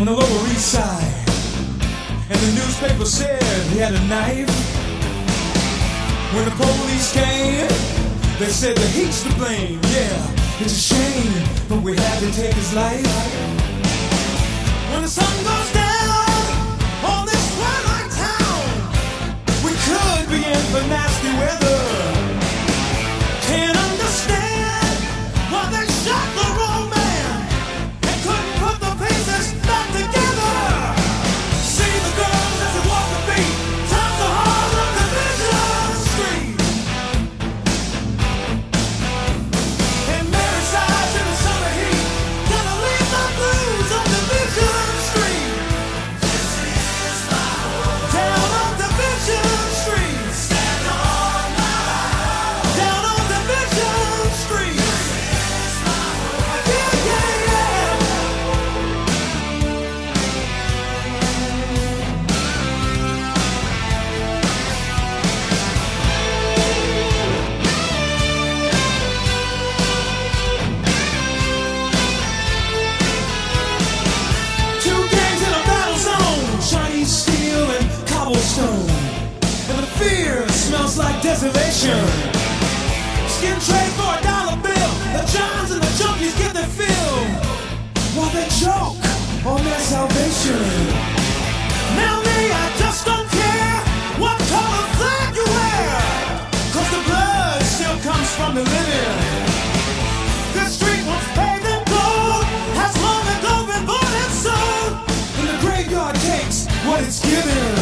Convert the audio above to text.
on the Lower East Side. And the newspaper said he had a knife. When the police came, they said the heat's to blame. Yeah, it's a shame, but we had to take his life. When the sun goes down. desolation. Skin trade for a dollar bill. The Johns and the junkies get their fill. While they joke on their salvation. Now me, I just don't care what color flag you wear. Cause the blood still comes from the living. The street was paved in gold. Has long ago been bought and sold. And the graveyard takes what it's given.